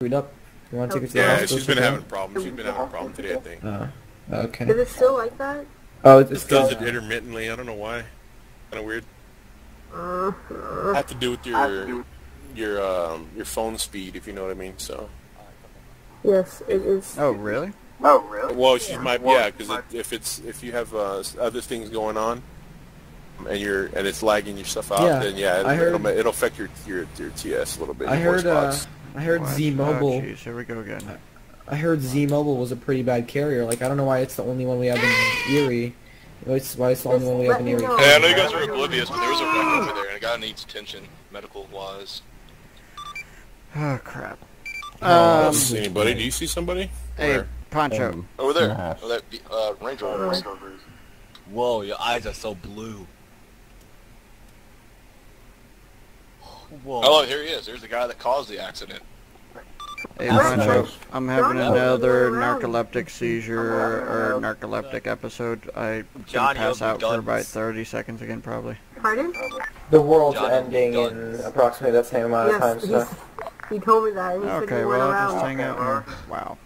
screwed up. You want to take her to the Yeah, hospital? she's been check her having problems. She's been having a problem today, I think. out? Oh, okay. Is it still like that? Oh, it's It still. does it intermittently. I don't know why. Kind of weird. Uh, uh, Have to do with your your um your phone speed, if you know what I mean. So. yes, it is. Oh, really? Oh really? Well, she might, yeah, because it, if it's if you have uh, other things going on, and you're and it's lagging your stuff out, Yeah, then yeah, it, heard- it'll, it'll affect your your your TS a little bit. I your voice heard. Uh, box. I heard What? Z Oh, Mobile. jeez, here we go again. I heard Z Mobile was a pretty bad carrier. Like I don't know why it's the only one we have in Erie. It's why it's the only one we have in Erie. Hey, I know you guys are oblivious, but there was a wreck over there, and a guy needs attention, medical-wise. Oh, crap. I don't Um, see anybody? Do you see somebody? hey, Where? Poncho. Um, Over there. Yeah. That uh, Range Rover. Whoa, your eyes are so blue. Whoa. Oh, here he is. There's the guy that caused the accident. Hey, Alright. I'm having Johnny, another narcoleptic seizure or narcoleptic episode. I'm gonna pass out for about 30 seconds again, probably. Pardon? The world's John, ending in approximately that same amount of time. Yes, So. he told me that. He said Okay, he well, went I'll just around. hang out here. Wow.